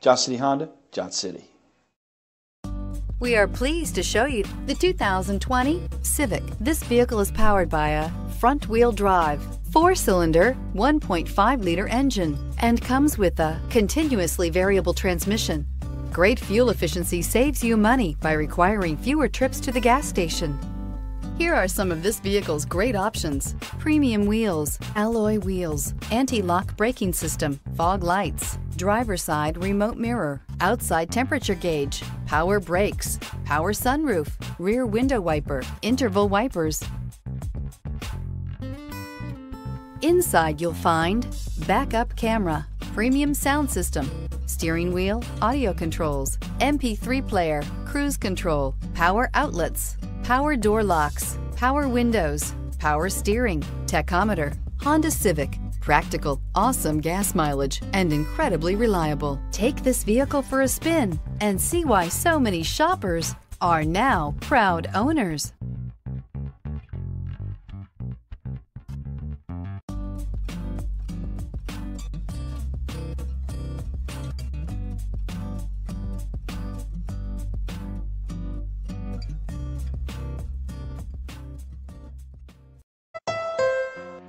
Johnson City Honda, Johnson City. We are pleased to show you the 2020 Civic. This vehicle is powered by a front-wheel drive, four-cylinder, 1.5-liter engine, and comes with a continuously variable transmission. Great fuel efficiency saves you money by requiring fewer trips to the gas station. Here are some of this vehicle's great options. Premium wheels, alloy wheels, anti-lock braking system, fog lights, driver side remote mirror, outside temperature gauge, power brakes, power sunroof, rear window wiper, interval wipers. Inside you'll find backup camera, premium sound system, steering wheel, audio controls, MP3 player, cruise control, power outlets, power door locks, power windows, power steering, tachometer, Honda Civic, Practical, awesome gas mileage, and incredibly reliable. Take this vehicle for a spin and see why so many shoppers are now proud owners.